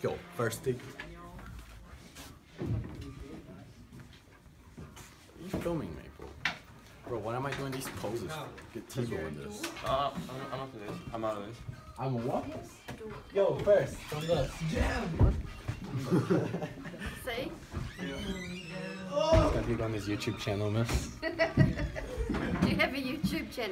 go. first take. Are you filming me, bro? Bro, why am I doing these poses? Get Tebow in this. Uh, I'm, I'm this. I'm out of this. I'm a what? Yo, first, from the jam. Say. Got be on his YouTube channel, Miss. Do you have a YouTube channel?